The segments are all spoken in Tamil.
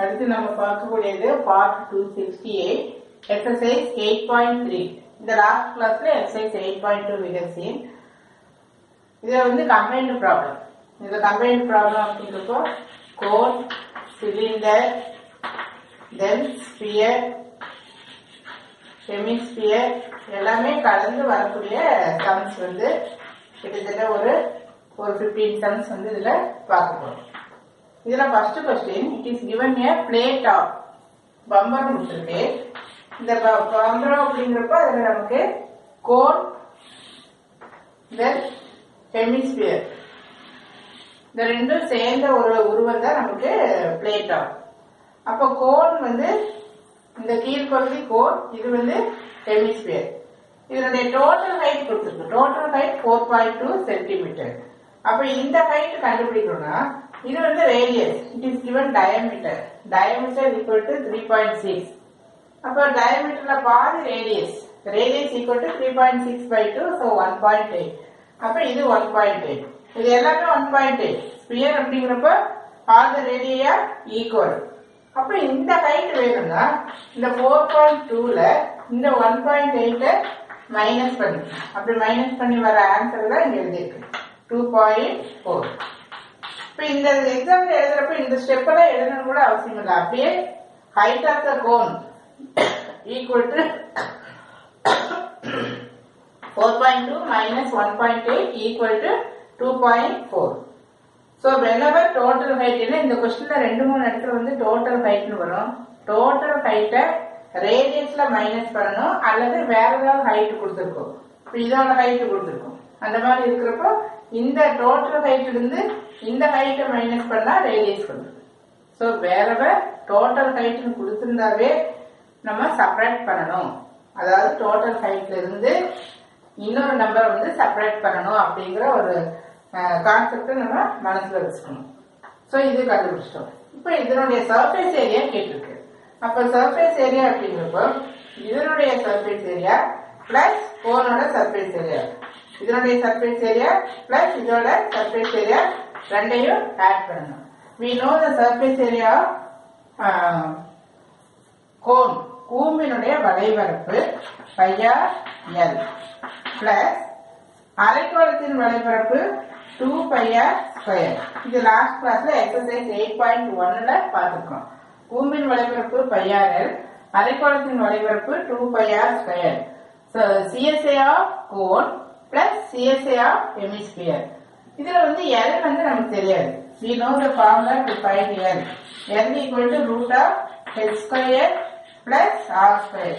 அடுத்து நம்ம பார்க்கக்கூடியது part two sixty eight exercise eight point three இந்த லாஸ்ட் கிளாஸ்ல எக்ஸசைஸ் எயிட் பாயிண்ட் டூ விகசின் இதுல வந்து கம்பைன்டு ப்ராப்ளம் இந்த கம்பைன்டு ப்ராப்ளம் அப்படின்றப்போ cone cylinder then sphere hemisphere எல்லாமே கலந்து வரக்கூடிய சம்ஸ் வந்து கிட்டத்தட்ட ஒரு ஒரு ஃபிஃப்டீன் சம்ஸ் வந்து இதுல பார்க்க போறோம் இதுல first question it is given a plate of bumper கொடுத்துருக்கு இந்த பம்பர் அப்படிங்கிறப்ப அதுல நமக்கு கோன் தென் ஹெமிஸ்பியர் இந்த ரெண்டும் சேர்ந்த ஒரு உருவம் தான் நமக்கு பிளேட் ஆகும் அப்போ கோன் வந்து இந்த கீழ்ப்பகுதி கோன் இது வந்து ஹெமிஸ்பியர் இதனுடைய டோட்டல் ஹைட் கொடுத்துருக்கு. Total height four point two centimetre அப்ப இந்த ஹைட் கண்டுபிடிக்கணும்னா இது வந்து radius it is given diameter diameter equal to three point six அப்போ டயமீட்டர்ல பாதி radius radius equal to three point six by two so one point eight அப்ப இது ஒன் பாயிண்ட் எயிட் இது எல்லாமே ஒன் பாயிண்ட் எயிட் ஸ்பியர் அப்படிங்கிறப்ப ஆல் த ரேடியா ஈக்குவல் அப்ப இந்த ஹைட் வேணும்னா இந்த ஃபோர் பாயிண்ட் டூல இந்த ஒன் பாயிண்ட் எயிட்ட மைனஸ் பண்ணி. அப்படி மைனஸ் பண்ணி வர ஆன்சர் தான் இங்க எழுதியிருக்கு. டூ பாயிண்ட் ஃபோர் இப்ப இந்த எக்ஸாம்ல எழுதுறப்ப இந்த ஸ்டெப் எல்லாம் எழுதணும் கூட அவசியம் இல்லை. அப்படியே height of the cone equal to four point two minus one point eight equal to two point four so whenever total height இந்த கொஸ்டின்ல ரெண்டு மூணு இடத்துல வந்து டோட்டல் ஹைட்னு வரும். டோட்டல் ஹைட்டை ரேடியஸ்ல மைனஸ் பண்ணணும் அல்லது வேற ஏதாவது ஹைட் கொடுத்துருக்கோம். இதோட ஹைட் கொடுத்துருக்கோம். அந்த மாதிரி இருக்கிறப்போ இந்த டோட்டல் ஹைட்ல இருந்து இந்த ஹைட்டை மைனஸ் பண்ணா ரேடியஸ் வந்துடும் ஸோ வேறவ டோட்டல் ஹைட்னு கொடுத்துருந்தாவே நம்ம செப்பரேட் பண்ணணும். அதாவது டோட்டல் ஹைட்ல இருந்து இன்னொரு நம்பரை வந்து செப்பரேட் பண்ணணும் அப்படிங்கிற ஒரு கான்செப்டை நம்ம மனசுல வச்சுக்கணும். ஸோ இது கண்டுபிடிச்சிட்டோம். இப்போ இதனுடைய சர்ஃபேஸ் ஏரியா கேட்டிருக்கு. அப்போ சர்ஃபேஸ் ஏரியா அப்படிங்கிறப்போ இதனுடைய சர்ஃபேஸ் ஏரியா பிளஸ் ஃபோனோட சர்ஃபேஸ் ஏரியா இதனுடைய சர்ஃபேஸ் ஏரியா பிளஸ் இதோட சர்ஃபேஸ் ஏரியா ரெண்டையும் ஆட் பண்ணணும். We know the surface area cone கூம்பினுடைய வலைபரப்பு பையா எல் பிளஸ் அரைக்கோளத்தின் வலைபரப்பு டூ பையா ஸ்கொயர் இது லாஸ்ட் கிளாஸ்ல எக்ஸசைஸ் எயிட் பாயிண்ட் ஒன்ல பார்த்துருக்கோம். கூம்பின் வளைபரப்பு பையா எல் அரைக்கோளத்தின் வலைபரப்பு two pi r square CSA of cone plus CSA of hemisphere இதுல வந்து எல் வந்து நமக்கு தெரியாது. We know the formula to find L. L equal to root of h square plus r square.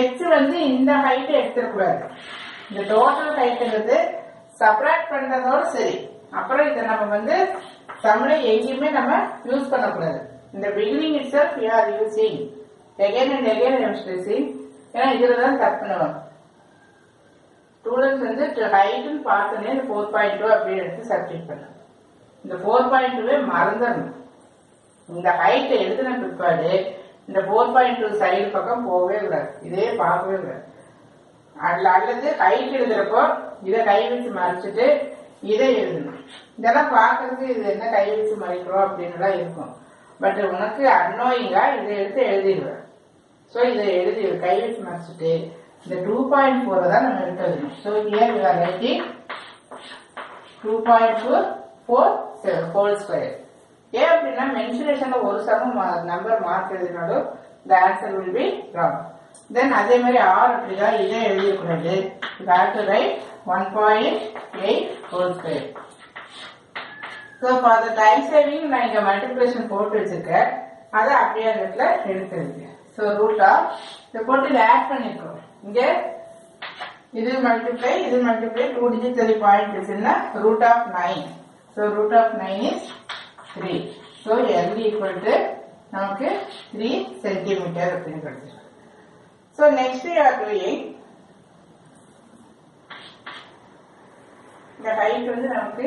h வந்து இந்த ஹைட் எடுத்துடக்கூடாது இந்த டோட்டல் ஹைட்ங்கிறது சப்ராக்ட் பண்றதோட சரி. அப்புறம் இதை நம்ம வந்து தமிழை எங்கேயுமே நம்ம யூஸ் பண்ணக்கூடாது. இந்த beginning it's you are using again and again ஏன்னா இதுல தான் தப்பு பண்ணுவோம் ஸ்டூடெண்ட்ஸ் வந்து ஹைட்டுன்னு பார்த்தோன்னே இந்த ஃபோர் பாயிண்ட் டூ அப்படின்னு எடுத்து சப்ஜெக்ட் பண்ணணும். இந்த ஃபோர் பாயிண்ட் டூவே மறந்துடணும். இந்த ஹைட் எழுதின பிற்பாடு இந்த ஃபோர் பாயிண்ட் டூ சைடு பக்கம் போகவே கூடாது. இதே பார்க்கவே கூடாது. அல்ல அல்லது ஹைட் எழுதுறப்போ இதை கை வச்சு மறைச்சிட்டு இதை எழுதணும். இதெல்லாம் பார்க்கறது இது என்ன கை வச்சு மறைக்கிறோம் அப்படின்னுலாம் இருக்கும். பட் உனக்கு அன்னோயிங்கா இதை எடுத்து எழுதிடுவேன். ஸோ இதை எழுதி கை வச்சு மறைச்சிட்டு இந்த டூ பாயிண்ட் ஃபோரை தான் நம்ம எடுத்து எழுதணும் so here we are writing two point four four whole square ஏன் அப்படின்னா மென்சுரேஷன்ல ஒரு சமம் நம்பர் மார்க் எழுதினாலும் the answer will be wrong then அதே மாதிரி ஆர் அப்படிதான் இதை எழுதிக்கூடாது back to write one point eight whole square so for the time saving நான் இங்கே மல்டிபிளேஷன் போட்டு வச்சிருக்கேன். அதை அப்படியே இடத்துல எடுத்துருக்கேன் ஸோ ரூட்டா இதை போட்டு இதை ஆட் பண்ணிருக்கோம் இங்க இது மல்டிப்ளை இது multiply two digit three point இருக்குன்னா root of nine So root of 9 is 3. So L equal to நமக்கு 3 சென்டிமீட்டர் அப்படின்னு கிடைச்சிருக்கு so next we are doing இந்த ஹைட் வந்து நமக்கு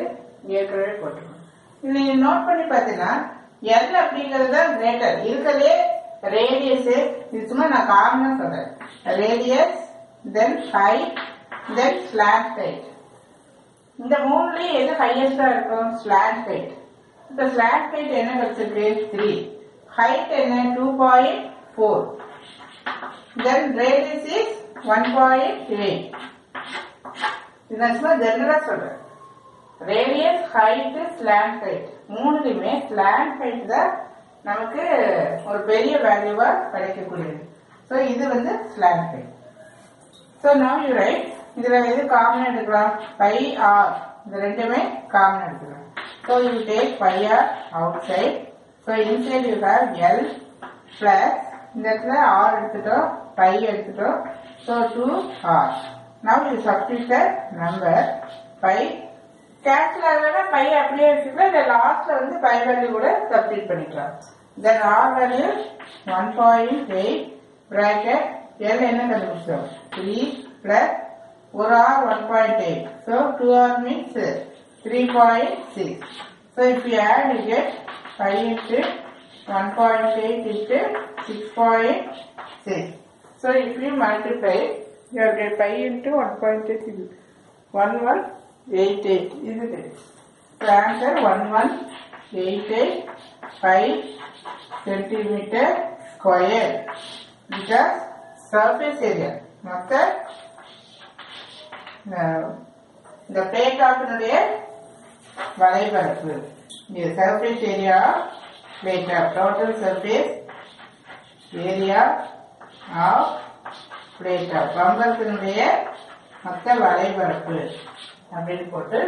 ஏற்கனவே போட்டுருக்கோம். இது நீங்கள் நோட் பண்ணி பார்த்தீங்கன்னா எல் அப்படிங்கிறது தான் கிரேட்டர் இருக்கிறதே ரேடியஸ் இது சும்மா நான் காமனா சொல்றேன். Radius then height then slant height இந்த மூணுலயும் எது ஹையஸ்டா இருக்கும்? ஸ்லாண்ட் ஹைட் இப்ப ஸ்லாண்ட் ஹைட் என்ன கிடைச்சிருக்கு த்ரீ ஹைட் என்ன? Two point four then radius is one point eight இது நான் சும்மா ஜெனரலா சொல்றேன். ரேடியஸ் ஹைட் ஸ்லாண்ட் ஹைட் மூணுலையுமே ஸ்லாண்ட் ஹைட் தான் நமக்கு ஒரு பெரிய வேல்யூவா கிடைக்கக்கூடியது. ஸோ இது வந்து slant pi so now you write இதுல எது காமன் எடுக்கலாம் பை ஆர் இது ரெண்டுமே காமன் எடுக்கலாம் so you take pi r outside so inside you have l plus இந்த இடத்துல ஆர் எடுத்துட்டோம் பை எடுத்துட்டோம். So two r now you substitute number pi cancel பையன் அப்படியே வச்சுக்கலாம் இல்லை லாஸ்ட்ல வந்து பை வேல்யூ கூட சப்ஸ்டியூட் பண்ணிக்கலாம். Then r one point eight bracket l என்ன கண்டுபிடிச்சோம் ஒரு r one point eight so two r means three point six so if you add you five into one point eight into six point six so if you multiply you get pi into 1.6 1 1 eight eight, is it? So answer one one eight eight five centimeter square. It is surface area, not the now the plate of the வளைபரப்பு the surface area plate of total surface area of plate of பம்பத்தினுடைய மொத்த வளைபரப்பு அப்படின்னு போட்டு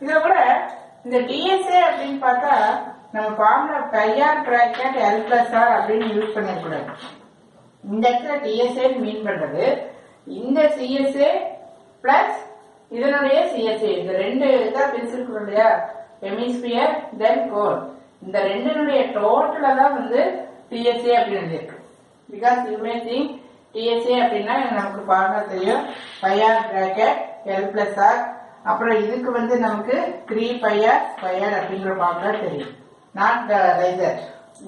இதுல கூட இந்த டிஎஸ்ஏ அப்படின்னு பார்த்தா நம்ம ஃபார்ம்ல pi r bracket l plus r அப்படின்னு யூஸ் பண்ணிடக்கூடாது. இந்த இடத்துல டிஎஸ்ஏ மீன் பண்றது. இந்த சிஎஸ்ஏ பிளஸ் இதனுடைய சிஎஸ்ஏ இந்த ரெண்டு இதா பிரிச்சிருக்கோம் இல்லையா ஹெமிஸ்பியர் தென் கோர் இந்த ரெண்டினுடைய டோட்டலா தான் வந்து டிஎஸ்ஏ அப்படின்னு இருக்கு because you may think TSA அப்படின்னா நமக்கு பார்க்க தெரியும். Pi r bracket l plus r அப்புறம் இதுக்கு வந்து நமக்கு த்ரீ பையார் ஸ்கொயர் அப்படிங்கிற ஃபார்முலா தெரியும். நாட் லைசர்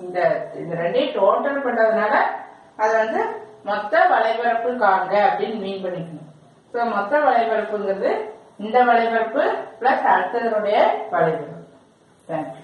இந்த இந்த ரெண்டையும் டோட்டல் பண்றதுனால அது வந்து மொத்த வலைபரப்பு காண்க அப்படின்னு மீன் பண்ணிக்கணும். ஸோ மொத்த வலைபரப்புங்கிறது இந்த வலைபரப்பு பிளஸ் அடுத்ததனுடைய வலைபரப்பு தேங்க்யூ